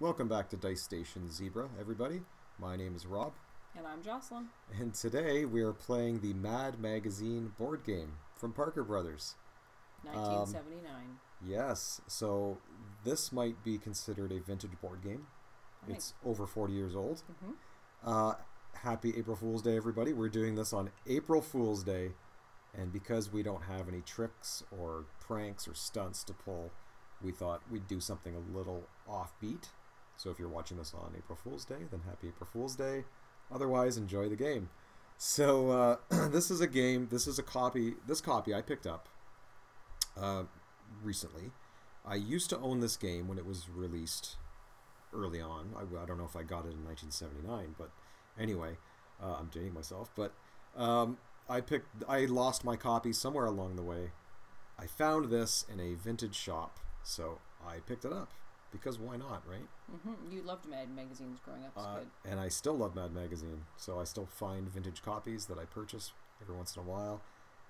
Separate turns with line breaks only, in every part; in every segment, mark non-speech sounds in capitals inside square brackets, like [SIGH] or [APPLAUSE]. Welcome back to Dice Station Zebra, everybody. My name is Rob.
And I'm Jocelyn.
And today we are playing the Mad Magazine board game from Parker Brothers. 1979. Um, yes, so this might be considered a vintage board game. Right. It's over 40 years old. Mm -hmm. uh, happy April Fool's Day, everybody. We're doing this on April Fool's Day, and because we don't have any tricks or pranks or stunts to pull, we thought we'd do something a little offbeat. So if you're watching this on April Fool's Day, then happy April Fool's Day. Otherwise, enjoy the game. So uh, [CLEARS THROAT] this is a game. This is a copy. This copy I picked up uh, recently. I used to own this game when it was released early on. I, I don't know if I got it in 1979, but anyway, uh, I'm dating myself. But um, I picked. I lost my copy somewhere along the way. I found this in a vintage shop, so I picked it up because why not, right?
Mm-hmm. You loved Mad magazines growing up, uh,
and I still love Mad magazine. So I still find vintage copies that I purchase every once in a while.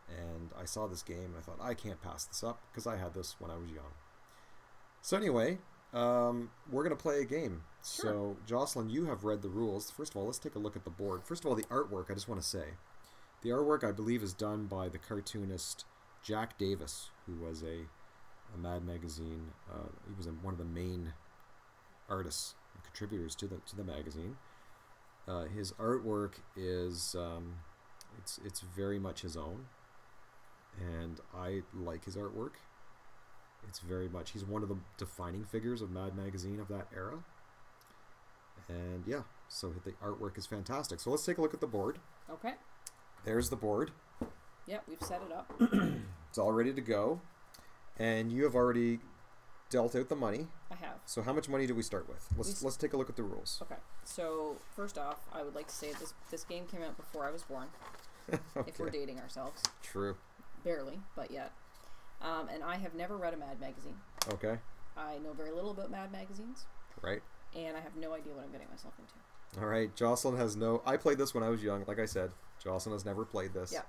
And I saw this game and I thought I can't pass this up because I had this when I was young. So anyway, um, we're gonna play a game. Sure. So Jocelyn, you have read the rules. First of all, let's take a look at the board. First of all, the artwork. I just want to say, the artwork I believe is done by the cartoonist Jack Davis, who was a a Mad magazine. Uh, he was one of the main artists and contributors to the to the magazine. Uh, his artwork is um, it's it's very much his own, and I like his artwork. It's very much he's one of the defining figures of Mad magazine of that era. And yeah, so the artwork is fantastic. So let's take a look at the board. Okay. There's the board.
Yep, we've set it up. [CLEARS THROAT]
it's all ready to go and you have already dealt out the money. I have. So how much money do we start with? Let's let's take a look at the rules. Okay.
So first off, I would like to say this this game came out before I was born. [LAUGHS] If we're dating ourselves, True. barely, but yet. Um, and I have never read a Mad magazine. Okay. I know very little about Mad magazines, Right. and I have no idea what I'm getting myself into.
All right. Jocelyn has no. I played this when I was young. Like I said, Jocelyn has never played this. Yeah.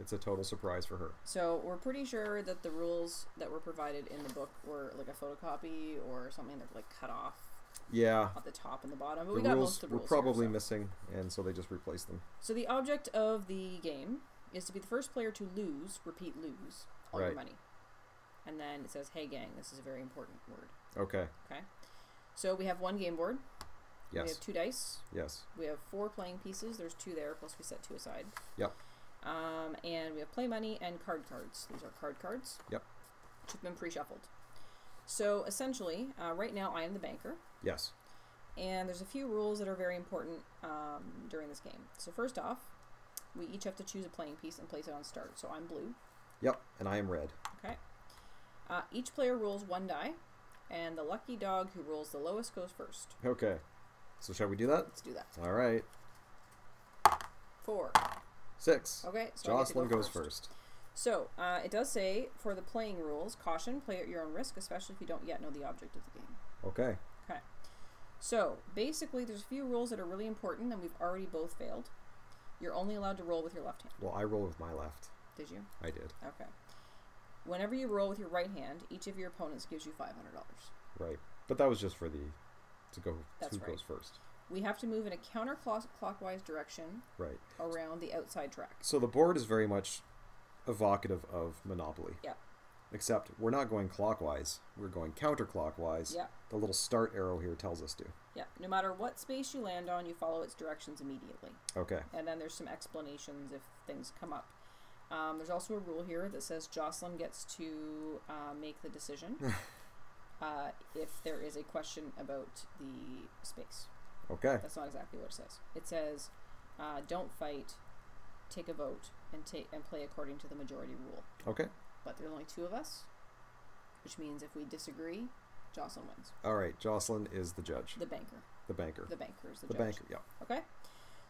It's a total surprise for her.
So we're pretty sure that the rules that were provided in the book were like a photocopy or something that like cut off. Yeah. At the top and the bottom, but the we got rules, most of the rules. We're probably
here, so. missing, and so they just replaced them.
So the object of the game is to be the first player to lose, repeat lose, all right. your money. And then it says, "Hey gang, this is a very important word." Okay. Okay. So we have one game board. Yes. We have two dice. Yes. We have four playing pieces. There's two there, plus we set two aside. Yep. Um, and we have play money and card cards. These are card cards. Yep. Which have been pre shuffled. So essentially, uh, right now I am the banker. Yes. And there's a few rules that are very important um, during this game. So, first off, we each have to choose a playing piece and place it on start. So I'm blue.
Yep, and I am red.
Okay. Uh, each player rolls one die, and the lucky dog who rolls the lowest goes first.
Okay. So, shall we do that? Let's do that. All right.
Four. Six. Okay. So Jocelyn go goes first. first. So uh, it does say for the playing rules, caution, play at your own risk, especially if you don't yet know the object of the game. Okay. Okay. So basically, there's a few rules that are really important, and we've already both failed. You're only allowed to roll with your left hand. Well,
I roll with my left. Did you? I did.
Okay. Whenever you roll with your right hand, each of your opponents gives you five hundred dollars.
Right, but that was just for the to go That's who right. goes first
we have to move in a counterclockwise direction right around the outside track
so the board is very much evocative of monopoly yeah except we're not going clockwise we're going counterclockwise yeah the little start arrow here tells us to
yeah no matter what space you land on you follow its directions immediately okay and then there's some explanations if things come up um, there's also a rule here that says jocelyn gets to uh, make the decision [LAUGHS] uh, if there is a question about the space Okay. That's not exactly what it says. It says, uh, "Don't fight, take a vote, and take and play according to the majority rule." Okay. But there are only two of us, which means if we disagree, Jocelyn wins.
All right, Jocelyn is the judge. The banker. The banker. The banker is the, the judge. banker. Yeah.
Okay.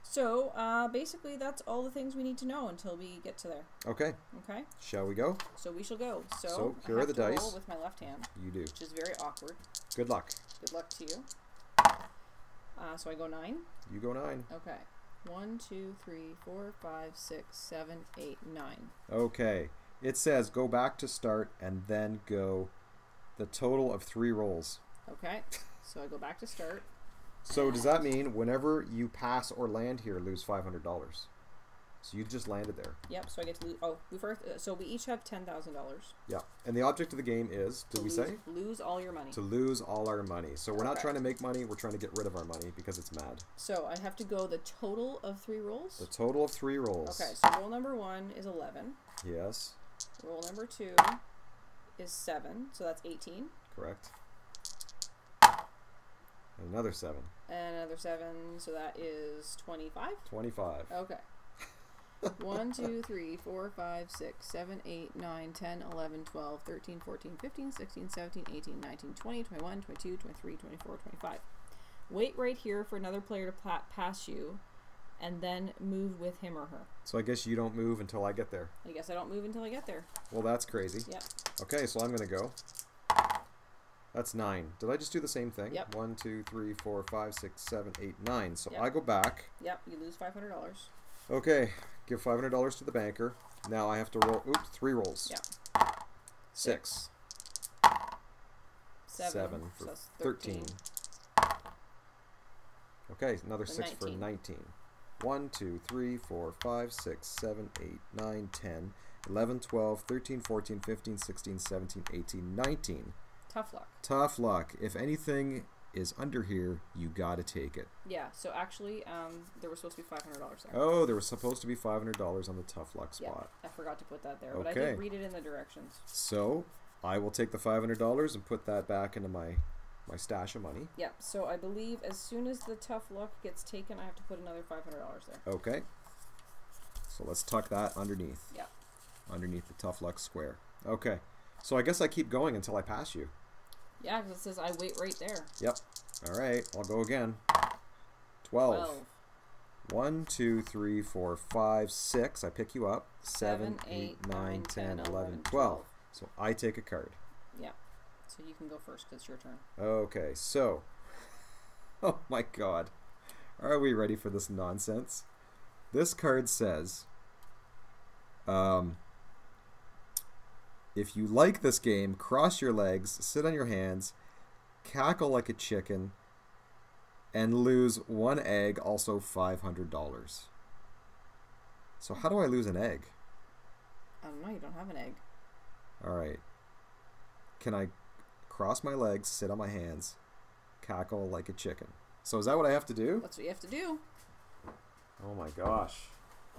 So uh, basically, that's all the things we need to know until we get to there.
Okay. Okay. Shall we go?
So we shall go. So, so here are the dice. with my left hand. You do. Which is very awkward. Good luck. Good luck to you. Uh, so I go nine. You go nine. Okay. One, two, three, four, five, six, seven, eight, nine.
Okay. It says go back to start and then go the total of three rolls.
Okay. So I go back to start. So does that
mean whenever you pass or land here, lose five hundred dollars? So you just landed there.
Yep. So I get to lose. Oh, move Earth. Uh, so we each have ten thousand dollars.
Yeah. And the object of the game is, did to we lose, say,
lose all your money? To
lose all our money. So we're not trying to make money. We're trying to get rid of our money because it's mad.
So I have to go the total of three rolls.
The total of three rolls. Okay. So
roll number one is eleven. Yes. Roll number two is seven. So that's eighteen.
Correct. And another seven.
And another seven. So that is twenty-five. Twenty-five. Okay. 1, 2, 3, 4, 5, 6, 7, 8, 9, 10, 11, 12, 13, 14, 15, 16, 17, 18, 19, 20, 21, 22, 23, 24, 25. Wait right here for another player to pass you and then move with him or her.
So I guess you don't move until I get there.
I guess I don't move until I get there.
Well, that's crazy. Yep. Okay, so I'm going to go. That's nine. Did I just do the same thing? Yep. One, two, three, four, five, six, seven, eight, nine. So yep. I go back.
Yep, you lose $500.
Okay, Give five hundred dollars to the banker. Now I have to roll. Oops, three rolls. Yeah. Six.
Seven, Seven for so thirteen.
13. Okay, another for six 19. for nineteen. One, two, three, four, five, six, seven, eight, nine, ten, eleven, twelve, thirteen, fourteen, fifteen, sixteen, seventeen, eighteen, nineteen. Tough luck. Tough luck. If anything is under here, you gotta take it.
Yeah. So actually, um, there was supposed to be five hundred dollars there. Oh, there was
supposed to be five hundred dollars on the tough luck spot.
Yeah, I forgot to put that there, okay. but I did read it in the directions.
So I will take the five hundred dollars and put that back into my my stash of money.
Yeah. So I believe as soon as the tough luck gets taken, I have to put another five hundred dollars there.
Okay. So let's tuck that underneath. Yeah. Underneath the tough luck square. Okay. So I guess I keep going until I pass you.
Yeah, because it says I wait right there.
Yep. All right, I'll go again. 12. 12. 1, 2, 3, 4, 5, 6. I pick you up. 7, 7 8, 8, 9, 10, 10 11, 11 12. 12. So I take a card.
Yeah. So you can go first because it's your
turn. Okay, so. [LAUGHS] Oh my god. Are we ready for this nonsense? This card says. Um, if you like this game, cross your legs, sit on your hands, cackle like a chicken, and lose one egg, also $500. So, how do I lose an egg?
I don't know. You don't have an egg.
All right. Can I cross my legs, sit on my hands, cackle like a chicken? So, is that what I have to do? That's
what you have to do.
Oh my gosh.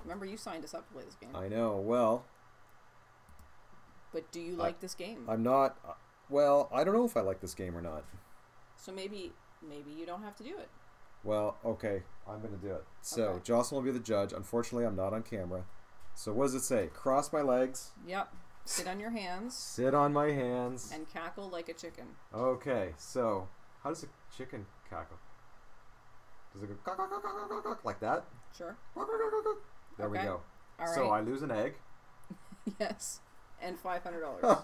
Remember, you signed us up to play this game. I
know. Well,
but do you like this game? I'm not.
Uh, well, I don't know if I like this game or not.
So maybe maybe you don't have to do it.
Well, okay, I'm gonna do it. So okay. Jocelyn will be the judge. Unfortunately, I'm not on camera. So what does it say? Cross my legs.
Yep. Sit on your hands.
Sit on my hands.
And cackle like a chicken.
Okay, so how does a chicken cackle? Does it go caw, caw, caw, like that? Sure. There okay. we go. All right. So I lose an egg.
[LAUGHS] yes and five hundred dollars.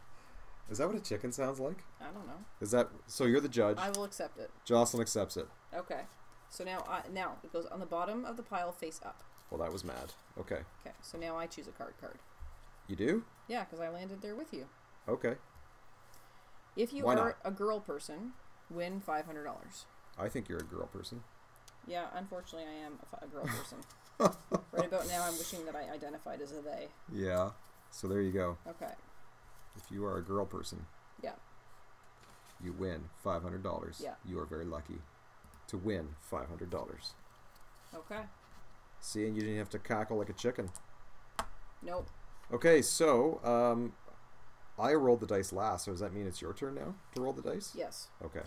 [LAUGHS] Is that what a chicken sounds like? I don't know. Is that so? You're the judge. I will accept it. Jocelyn accepts it.
Okay. So now, I, now it goes on the bottom of the pile, face up.
Well, that was mad. Okay.
Okay. So now I choose a card. Card. You do? Yeah, because I landed there with you. Okay. If you Why are not? a girl person, win five hundred dollars.
I think you're a girl person.
Yeah, unfortunately, I am a girl [LAUGHS] person. right about now, I'm wishing that I identified as a they.
Yeah. So there you go. Okay. If you are a girl person. Yeah. You win five hundred dollars. Yeah. You are very lucky to win five hundred dollars. Okay. See, and you didn't have to cackle like a chicken. Nope. Okay, so um, I rolled the dice last, so does that mean it's your turn now to roll the dice? Yes. Okay.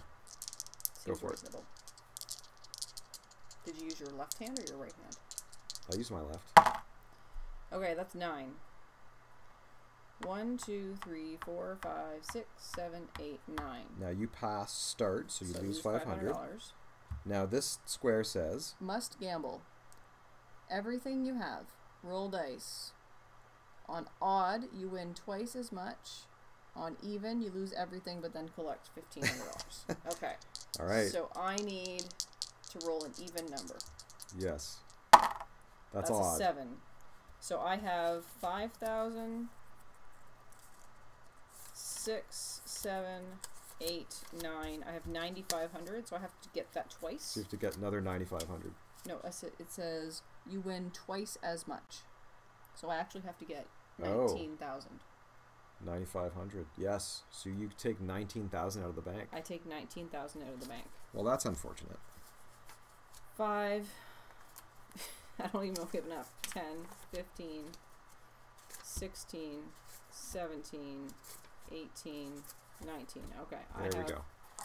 Seems Go for
reasonable. it. Did you use your left hand or your right hand? I used my left. Okay, that's nine. One, two, three, four, five, six, seven, eight, nine.
Now you pass start, so you so lose five hundred. Now this square says
must gamble. Everything you have. Roll dice. On odd, you win twice as much. On even, you lose everything, but then collect fifteen hundred dollars. [LAUGHS] okay. All right. So I need to roll an even number.
Yes. That's, That's odd. a
seven. So I have five thousand. 000 six, seven, eight, nine. I have 9,500, so I have to get that twice.
So you have to get another 9,500.
No, it says you win twice as much. So I actually have to get 19,000. Oh.
9,500. Yes. So you take 19,000 out of the bank.
I take 19,000 out of the bank.
Well, that's unfortunate.
Five. [LAUGHS] I don't even know if we have enough. 10, 15, 16, 17, 18, 19. Okay. There I we go.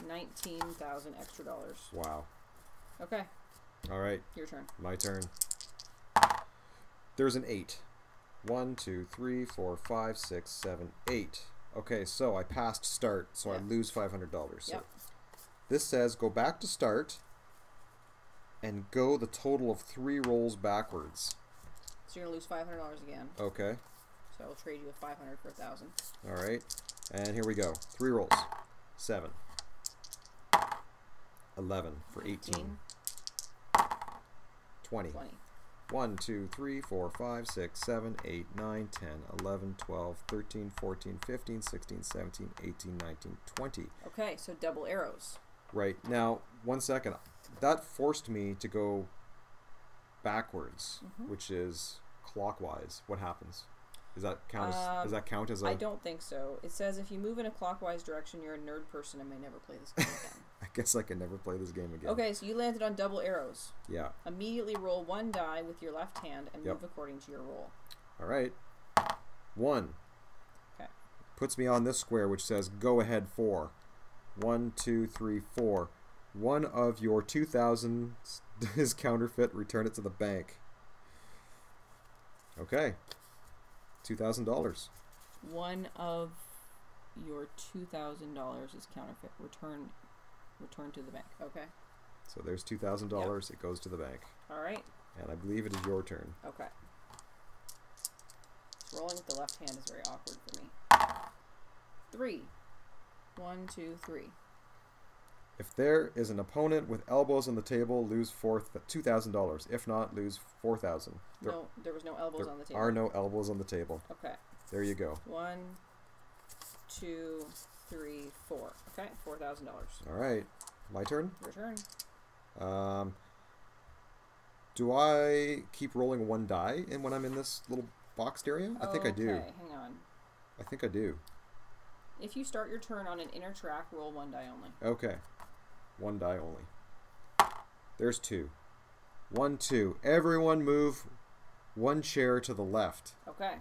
19,000 extra dollars. Wow. Okay.
All right. Your turn. My turn. There's an 8. four, five, six, seven, eight. Okay, so I passed start, so yep. I lose $500. So yep. This says go back to start and go the total of three rolls backwards.
So you're going to lose $500 again. Okay. So I will trade you a 500 for a 1,000.
All right. And here we go. Three rolls. Seven. 11 for 18. 18. 20. 20. 1, 2, 3, 4, 5, 6, 7, 8, 9, 10, 11, 12, 13, 14, 15, 16, 17, 18, 19, 20.
Okay, so double arrows.
Right. Now, one second. That forced me to go backwards, mm -hmm. which is clockwise. What happens? Is that count? As, um, does that um, count as a? I don't
think so. It says if you move in a clockwise direction, you're a nerd person and may never play this game again.
[LAUGHS] I guess I can never play this game again.
Okay, so you landed on double arrows. Yeah. Immediately roll one die with your left hand and yep. move according to your roll.
All right. One. Okay. Puts me on this square, which says go ahead four. One, two, three, four. One of your two thousand [LAUGHS] is counterfeit. Return it to the bank. Okay. Two thousand dollars.
One of your two thousand dollars is counterfeit. Return, return to the bank. Okay.
So there's two thousand yep. dollars. It goes to the bank. All right. And I believe it is your turn.
Okay. Rolling with the left hand is very awkward for me. Three. One, two, three.
If there is an opponent with elbows on the table, lose four two thousand dollars. If not, lose four thousand. No, there was no elbows on the table. Are no elbows on the table. Okay. There you go.
One, two, three, four. Okay, four thousand dollars. All right,
my turn. Your turn. Um, do I keep rolling one die, and when I'm in this little boxed area, I think okay, I do. Okay, hang on. I think I do.
If you start your turn on an inner track, roll one die only.
Okay. One die only. There's two. One, two. Everyone move one chair to the left. Okay.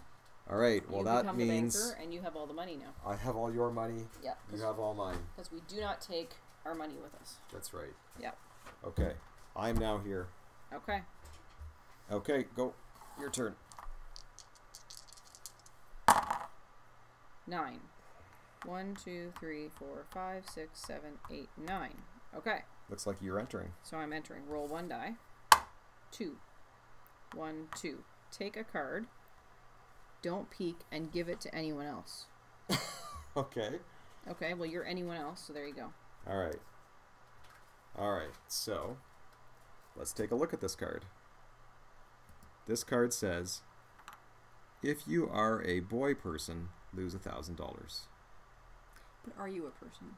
All right. Well, you that means
and you have all the money now.
I have all your money. Yeah. You have all mine.
Because we do not take our money with us. That's right. Yeah.
Okay. I'm now here. Okay. Okay. Go. Your turn.
Nine. One, two, three, four, five, six, seven, eight, nine. Okay.
Looks like you're entering.
So I'm entering. Roll one die. Two. One, two. Take a card. Don't peek and give it to anyone else. [LAUGHS] okay. Okay, well, you're anyone else, so there you go.
All right. All right, so let's take a look at this card. This card says if you are a boy person, lose a $1,000.
But are you a person?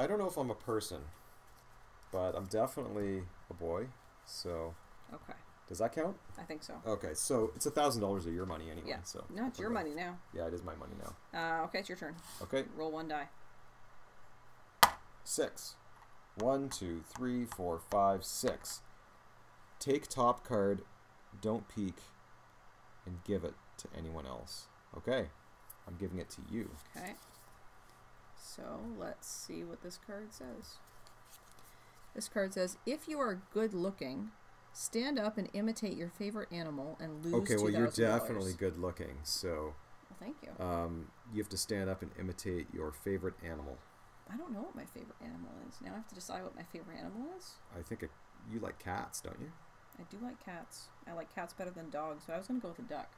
I don't know if I'm a person, but I'm definitely a boy. So. Okay. Does that count? I think so. Okay, so it's a thousand dollars of your money anyway. Yeah. So. No, it's your money now. Yeah, it is my money now.
Uh, okay, it's your turn.
Okay. Roll one die. Six. One, two, three, four, five, six. Take top card, don't peek, and give it to anyone else. Okay. I'm giving it to you.
Okay. So let's see what this card says. This card says, if you are good looking, stand up and imitate your favorite animal and lose. Okay, well, you're definitely
good looking, so. Well, thank you. Um, you have to stand up and imitate your favorite animal.
I don't know what my favorite animal is. Now I have to decide what my favorite animal is.
I think you like cats, don't you?
I do like cats. I like cats better than dogs, but I was going to go with a duck.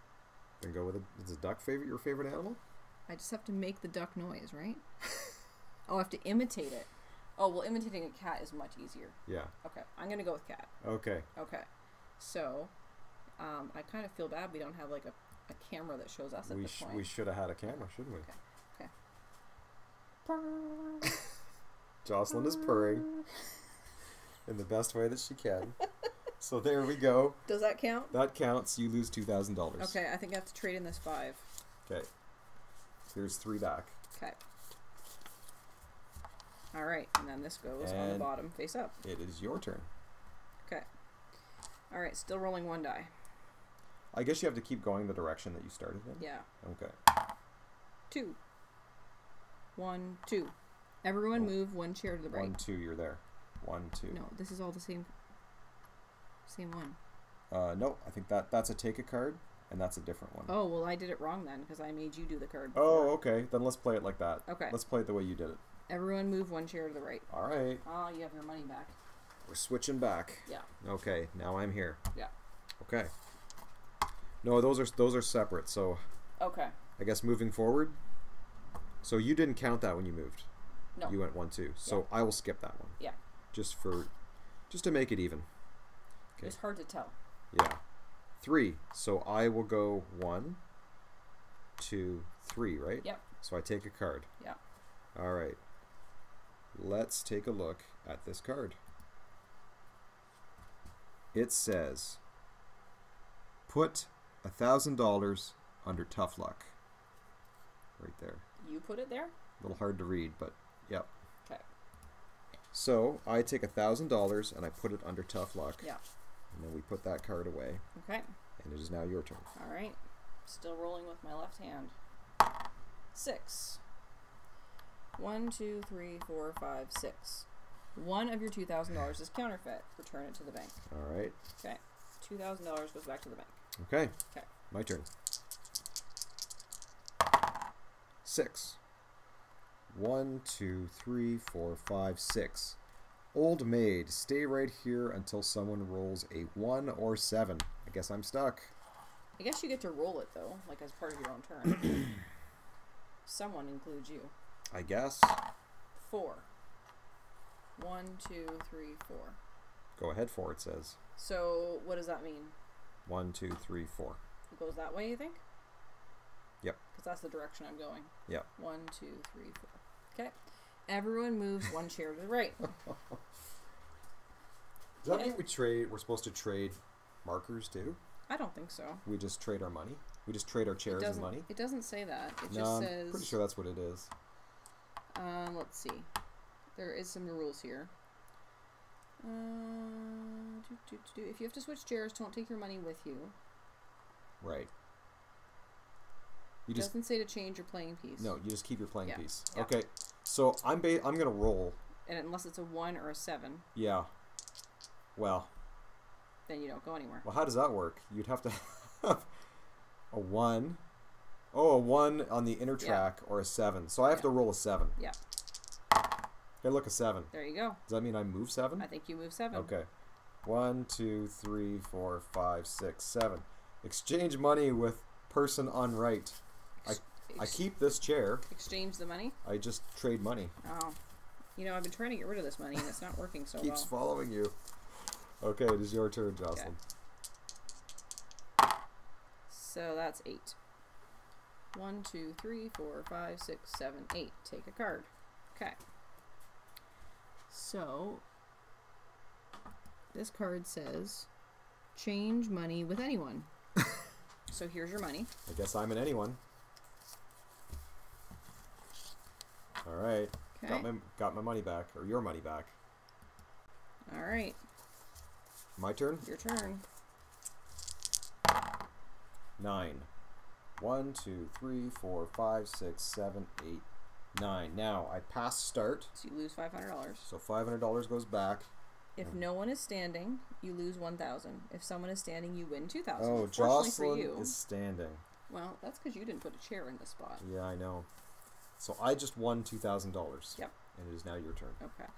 Then go with a. Is a duck favorite your favorite animal?
I just have to make the duck noise, right? oh, [LAUGHS] I have to imitate it. Oh, well, imitating a cat is much easier. Yeah. Okay, I'm gonna go with cat. Okay. Okay. So, um, I kind of feel bad we don't have like a, a camera that shows us at we this sh- point. We should
have had a camera, shouldn't we?
Okay. okay. [LAUGHS]
Jocelyn is purring in the best way that she can. [LAUGHS] so there we go.
Does that count?
That counts. You lose two thousand dollars.
Okay, I think I have to trade in this five.
Okay. There's three back.
Okay. All right, and then this goes and on the bottom face up.
It is your turn.
Okay. All right, still rolling one die.
I guess you have to keep going the direction that you started in. Yeah. Okay.
Two. One, two. Everyone oh. move one chair to the right. One,
two, you're there. One, two. No,
this is all the same same one.
Uh, no, I think that that's a take a card and that's a different one. Oh
well, I did it wrong then because I made you do the card. Oh,
before. Oh, okay. Then let's play it like that. Okay. Let's play it the way you did it.
Everyone, move one chair to the right. All right. Oh, you have your money back.
We're switching back. Yeah. Okay. Now I'm here. Yeah. Okay. No, those are those are separate. So. Okay. I guess moving forward. So you didn't count that when you moved. No. You went one two. So yeah. I will skip that one. Yeah. Just for, just to make it even.
Okay. It's hard to tell.
Yeah three. So I will go one, two, three, right? Yep. So I take a card. Yep. All right. Let's take a look at this card. It says, put a $1,000 under tough luck. Right there. You put it there? A little hard to read, but yep. Okay. So I take a $1,000 and I put it under tough luck. Yeah. And then we put that card away. Okay. And it is now your turn. All
right. Still rolling with my left hand. Six. One, two, three, four, five, six. One of your two thousand dollars is counterfeit. Return it to the bank. All right. Okay. Two thousand dollars goes back to the bank.
Okay. Okay. My turn. Six. One, two, three, four, five, six. Old Maid, stay right here until someone rolls a 1 or 7. I guess I'm stuck.
I guess you get to roll it, though, like as part of your own turn. [CLEARS THROAT] someone includes you. I guess. 4. two, three, four.
Go ahead, 4, it says.
So, what does that mean?
One, two, three, four.
It goes that way, you think? Yep. Because that's the direction I'm going. Yep. One, two, three, four. Okay. Everyone moves one chair to the right. Does
that mean we trade? We're supposed to trade markers too. I don't think so. We just trade our money. We just trade our chairs and money.
It doesn't say that. It no, just I'm says. pretty
sure that's what it is.
Um, let's see. There is some rules here. Uh, do, do, do, if you have to switch chairs, don't take your money with you.
Right. You it just doesn't
say to change your playing piece. No, you just keep your playing yeah. piece. Yeah.
Okay. So I'm ba- I'm gonna roll.
And unless it's a one or a seven,
Yeah. Well,
then you don't go anywhere. well, how does
that work? You'd have to have a one. Oh, a one on the inner Yeah. track or a seven. So I have Yeah. to roll a seven. Yeah. Hey, look, a seven. There you go. Does that mean I move seven? I think you move seven. Okay. One, two, three, four, five, six, seven. Exchange money with person on right. I keep this chair. Exchange the money? I just trade money.
Oh. You know, I've been trying to get rid of this money and it's not working so [LAUGHS] Keeps well. Keeps
following you. Okay, it is your turn, Jocelyn.
Okay. So that's eight. One, two, three, four, five, six, seven, eight. Take a card. Okay. So this card says change money with anyone. [LAUGHS] so here's your money.
I guess I'm an anyone. All right. Okay. Got my got my money back or your money back. All right. My turn. Your turn. Nine. One, two, three, four, five, six, seven, eight, nine. Now I pass start. So you lose five hundred dollars. So five hundred dollars goes back.
If no one is standing, you lose one thousand. If someone is standing, you win two thousand. Oh, Jocelyn for you, is standing. Well, that's because you didn't put a chair in the spot.
Yeah, I know. So I just won two thousand dollars. Yep. And it is now your turn. Okay.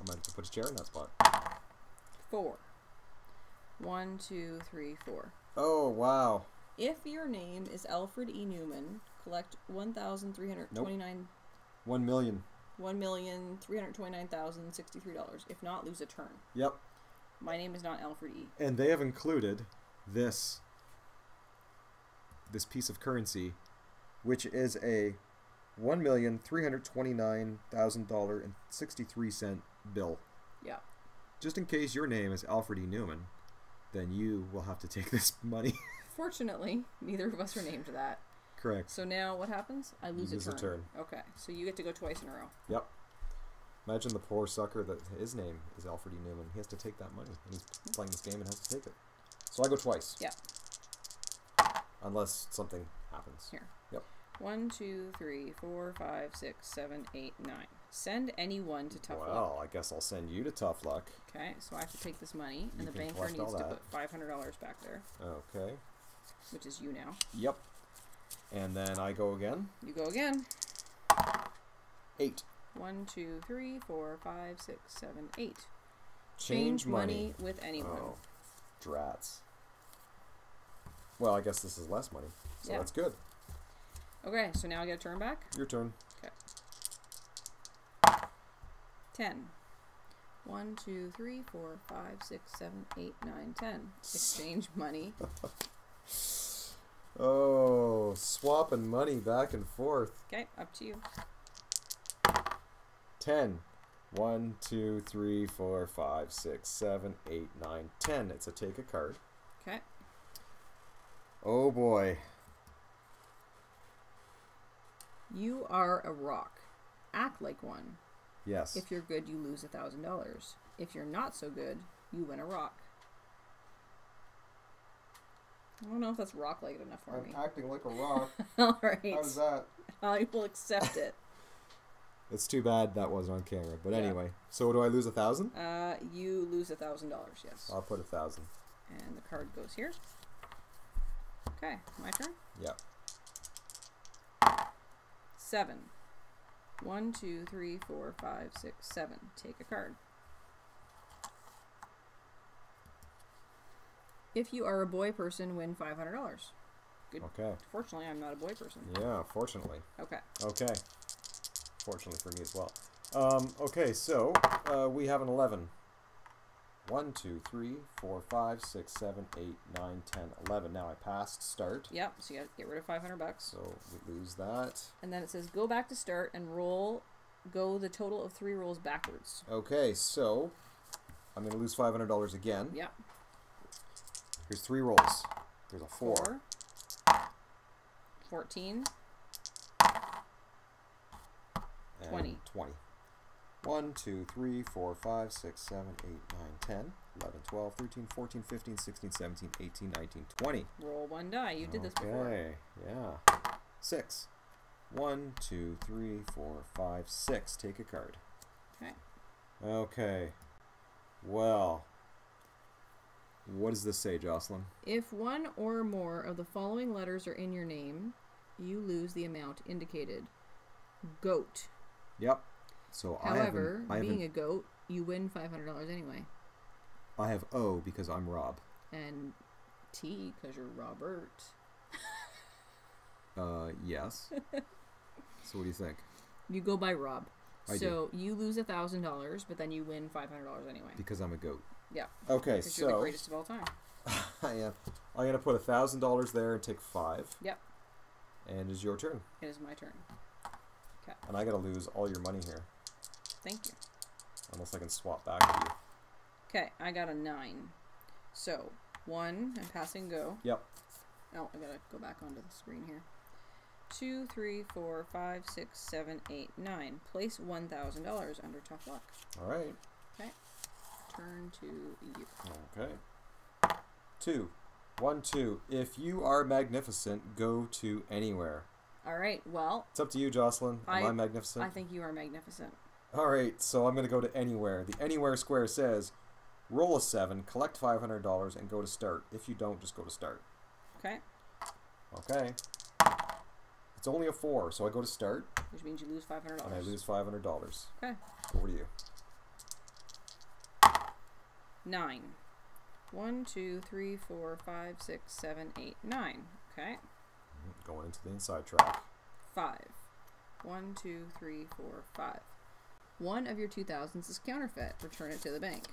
I'm going to put a chair in that spot.
Four. One, two, three, four.
Oh wow.
If your name is Alfred E. Newman, collect one thousand three hundred twenty-nine. Nope. One million. One million three hundred twenty-nine thousand sixty-three dollars. If not, lose a turn. Yep. My name is not Alfred E.
And they have included this this piece of currency which is a $1,329,000.63 bill. Yeah. Just in case your name is Alfred E. Newman, then you will have to take this [LAUGHS] money.
Fortunately, neither of us are named that. Correct. So now what happens? I lose, lose a, turn. a, turn. Okay, so you get to go twice in a row.
Yep. Imagine the poor sucker that his name is Alfred E. Newman. He has to take that money. And he's playing this game and has to take it. So I go twice. Yeah. Unless something happens. Here. Yep.
One, two, three, four, five, six, seven, eight, nine. Send anyone to tough well, luck. Well,
I guess I'll send you to tough luck.
Okay, so I have to take this money, and the banker needs to put five hundred dollars back there. Okay. Which is you now.
Yep. And then I go again. You go again. Eight.
One, two, three, four, five, six, seven, eight. Change, Change money. money. with anyone. Oh,
drats. Well, I guess this is less money. So yeah. that's good.
Okay, so now I get a turn back? Your turn. Okay. 10. 1, 2, 3, 4, 5, 6, 7, 8, 9, 10. [LAUGHS] Exchange money.
[LAUGHS] oh, swapping money back and forth.
Okay, up to you.
10. 1, 2, 3, 4, 5, 6, 7, 8, 9, 10. It's a take a card. Okay. Oh boy.
You are a rock. Act like one. Yes. If you're good, you lose a thousand dollars. If you're not so good, you win a rock. I don't know if that's rock like enough for I'm me. Acting
like a [LAUGHS] rock. All right. How's that?
I will accept it.
it's too bad that wasn't on camera. But yeah. anyway, so do I lose a thousand?
Uh, you lose a thousand dollars. Yes. I'll put a thousand. And the card goes here. Okay, my turn? Yep. Seven. One, two, three, four, five, six, seven. Take a card. If you are a boy person, win five hundred dollars. Good. Okay. Fortunately, I'm not a boy person. Yeah,
fortunately. Okay. Okay. Fortunately for me as well. Um, okay, so uh, we have an eleven. 1, 2, 3, 4, 5, 6, 7, 8, 9, 10, 11. Now I passed start. Yep, so you got to get rid of 500 bucks. So we lose that.
And then it says go back to start and roll, go the total of three rolls backwards.
Okay, so I'm going to lose $500 again. Yep. Here's three rolls. There's a 4. four 14. 20. 20. 1, 2, 3, 4, 5, 6, 7, 8, 9, 10, 11, 12, 13, 14, 15, 16, 17, 18, 19, 20.
Roll one die. You did this before.
Okay, yeah. 6. three, four, five, six. Take a card. Okay. Okay. Well. What does this say, Jocelyn?
If one or more of the following letters are in your name, you lose the amount indicated. Goat.
Yep. So however, I have an, I have being an, a
goat, you win five hundred dollars anyway.
I have O because I'm Rob.
And T because you're Robert.
uh, yes. [LAUGHS] so what do you think?
You go by Rob. I so do. you lose a thousand dollars, but then you win five hundred dollars anyway. Because I'm a goat. Yeah. Okay, because so you're the greatest of all time. [LAUGHS]
I am. I'm gonna put a thousand dollars there and take five. Yep. And it's your turn.
It is my turn. Okay.
And I gotta lose all your money here. Thank you. Unless I can swap back to you.
Okay, I got a nine. So, one, I'm passing go. Yep. Oh, I gotta go back onto the screen here. Two, three, four, five, six, seven, eight, nine. Place $1,000 under tough luck. All right. Okay. Turn
to you. Okay. Two, one, two. If you are magnificent, go to anywhere.
All right, well.
It's up to you, Jocelyn. Am I, I magnificent? I
think you are magnificent.
Alright, so I'm going to go to Anywhere. The Anywhere square says, roll a 7, collect $500, and go to start. If you don't, just go to start. Okay. Okay. It's only a 4, so I go to start.
Which means you lose $500. And I
lose $500. Okay. Over to you.
9. five, six, seven, eight, nine. Okay.
Mm-hmm. Going into the inside track.
5. three, four, five. One of your 2000s is counterfeit. Return it to the bank.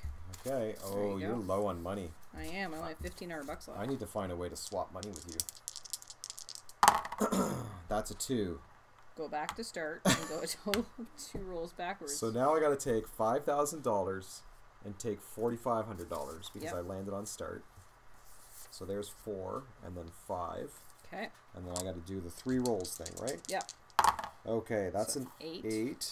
Okay. oh, you are low on money.
I am. I only have 1500 bucks left. I
need to find a way to swap money with you. [COUGHS] That's a two.
Go back to start and go [LAUGHS] total two rolls backwards. So now
I got to take $5,000 and take $4,500 because yep. I landed on start. So there's four and then five. Okay. And then I got to do the three rolls thing, right? Yep. Okay, that's so an eight. eight.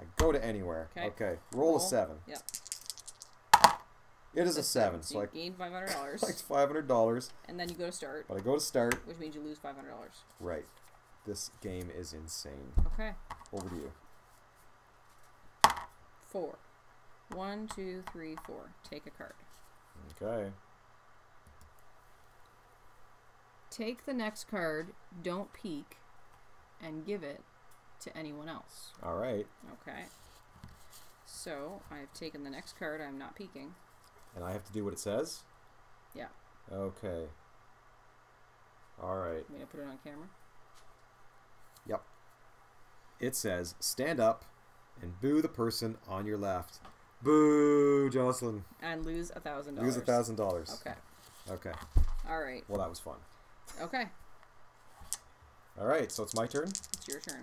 I go to anywhere. Okay. okay. Roll, Roll, a seven. Yep. It is a seven, so, so I gained five hundred [LAUGHS] dollars. like five hundred dollars. And then you go to start. But I go to start. Which
means you lose five hundred dollars.
Right. This game is insane. Okay. Over to you.
Four. One, two, three, four. Take a card. Okay. Take the next card, don't peek, and give it to anyone else. All right. Okay. So I've taken the next card. I'm not peeking.
And I have to do what it says? Yeah. Okay. All right. I'm
going to put it on camera.
Yep. It says, stand up and boo the person on your left. Boo, Jocelyn. And lose a $1,000. Lose a $1,000. Okay. Okay. All right. Well, that was fun. Okay. All right, so it's my turn? It's your turn.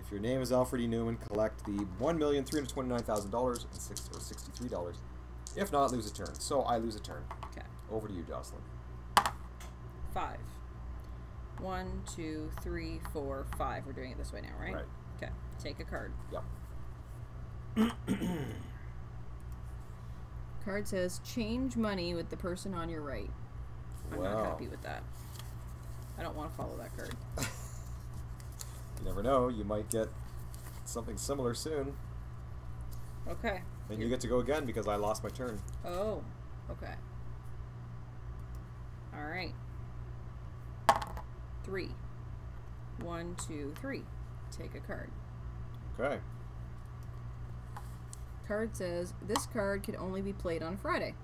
If your name is Alfred E. Newman, collect the $1,329,000 and six or sixty-three dollars. If not, lose a turn. So I lose a turn. Okay. Over to you, Jocelyn.
Five. One, two, three, four, five. We're doing it this way now, right? Right. Okay. Take a card. Yep. [CLEARS THROAT] card says change money with the person on your right. I'm wow. not happy with that. I don't want to follow that card. [LAUGHS]
you never know, you might get something similar soon. Okay. And you get to go again because I lost my turn.
Oh, okay. All right. Three. One, two, three. Take a card. Okay. Card says this card can only be played on Friday.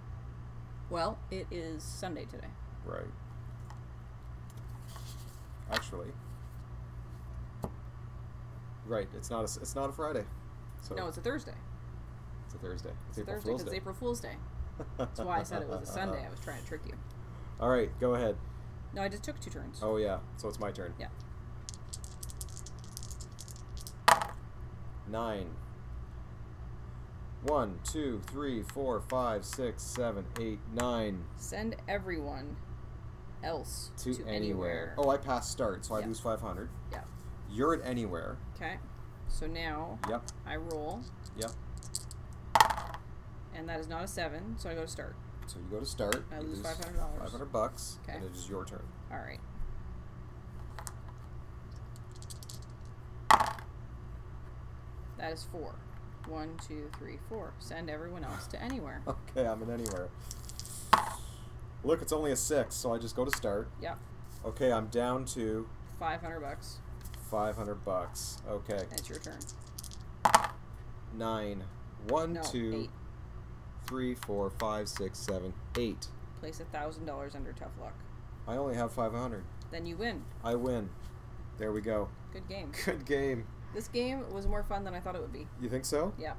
Well, it is Sunday today.
Right. Actually, Right. It's not a, it's not a Friday. So no, it's a Thursday. It's a Thursday. It's, it's Thursday because it's
April Fool's Day.
That's why I said it was a Sunday. I was trying to trick you. [LAUGHS] All right, go ahead. No, I just took two turns. Oh yeah, so it's my turn. Yeah. Nine. One, two, three, four, five, six, seven, eight, nine.
Send everyone else to, to anywhere. anywhere. Oh,
I passed start, so yeah. I lose five hundred. Yeah. You're at anywhere.
Okay. So now yep. I roll. Yep. And that is not a seven, so I go to start.
So you go to start. I lose five hundred dollars. Five hundred bucks. Okay. And it is your turn.
All right. That is four. One, two, three, four. Send everyone else to anywhere. [LAUGHS]
okay, I'm in anywhere. Look, it's only a six, so I just go to start. Yep. Okay, I'm down to five hundred bucks. 500 bucks. Okay. It's your turn. Nine. One, no, two, eight. three, four, five, six, seven, eight.
Place a thousand dollars under tough luck.
I only have 500. Then you win. I win. There we go. Good game. [LAUGHS] Good game.
This game was more fun than I thought it would be. You think so? Yeah.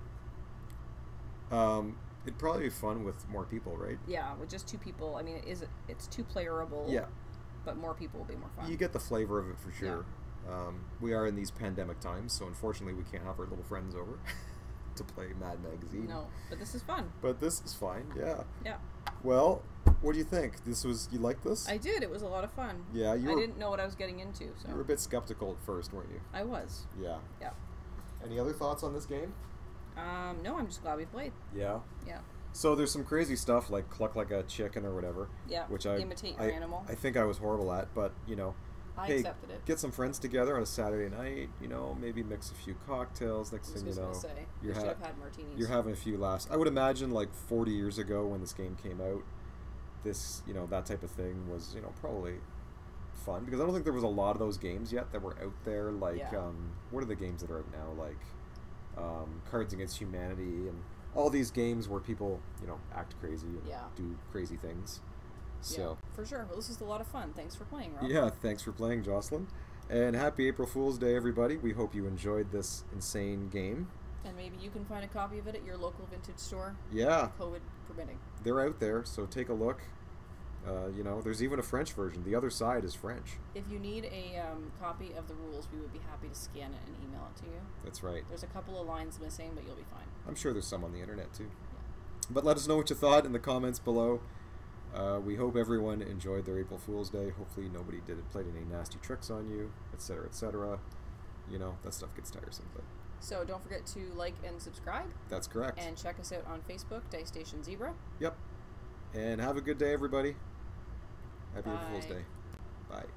Um, it'd probably be fun with more people, right?
Yeah, with just two people. I mean, it is it's two playerable. Yeah. But more people will be more fun. You
get the flavor of it for sure. Yeah. Um, we are in these pandemic times, so unfortunately we can't have our little friends over [LAUGHS] to play Mad Magazine. No,
but this is fun.
But this is fine, yeah. Yeah. Well, what do you think? This was you like this? I
did. It was a lot of fun.
Yeah, you. I didn't
know what I was getting into, so you were a bit
skeptical at first, weren't you? I was. Yeah. Yeah. Any other thoughts on this game?
Um, no, I'm just glad we played. Yeah. Yeah.
So there's some crazy stuff like cluck like a chicken or whatever. Yeah. Which I imitate I, animal. I think I was horrible at, but you know, I hey, accepted it. Get some friends together on a Saturday night, you know, maybe mix a few cocktails. Next thing you know, say, you're, ha- you're having a few laughs. I would imagine like 40 years ago when this game came out, this, you know, that type of thing was, you know, probably fun because I don't think there was a lot of those games yet that were out there. Like, yeah. um, what are the games that are out now? Like um, Cards Against Humanity and all these games where people, you know, act crazy and yeah. do crazy things. So yeah,
for sure. Well, this was a lot of fun. Thanks for playing, Rob. Yeah,
thanks for playing, Jocelyn. And happy April Fool's Day, everybody. We hope you enjoyed this insane game.
And maybe you can find a copy of it at your local vintage store. Yeah. COVID permitting.
They're out there, so take a look. Uh, you know, there's even a French version. The other side is French.
If you need a um, copy of the rules, we would be happy to scan it and email it to you. That's right. There's a couple of lines missing, but you'll be fine.
I'm sure there's some on the internet, too. Yeah. But let us know what you thought in the comments below. Uh, we hope everyone enjoyed their April Fool's Day. Hopefully nobody did it, played any nasty tricks on you, etc., etc. You know that stuff gets tiresome, but.
So don't forget to like and subscribe.
That's correct. And
check us out on Facebook, Dice Station Zebra.
Yep. And have a good day, everybody. Happy Bye. April Fool's Day. Bye.